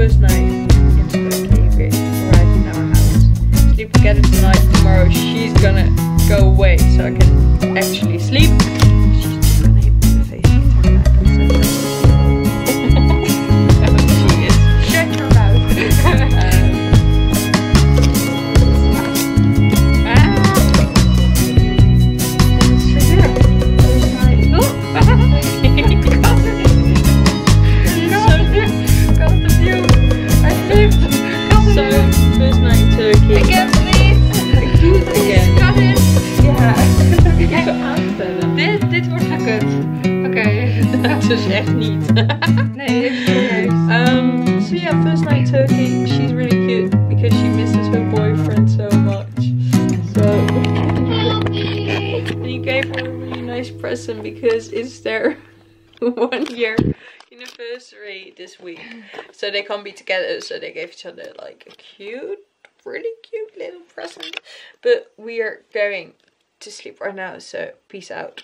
first night. Present because it's their one year anniversary this week. So they can't be together, so they gave each other like a cute, really cute little present. But we are going to sleep right now, so peace out.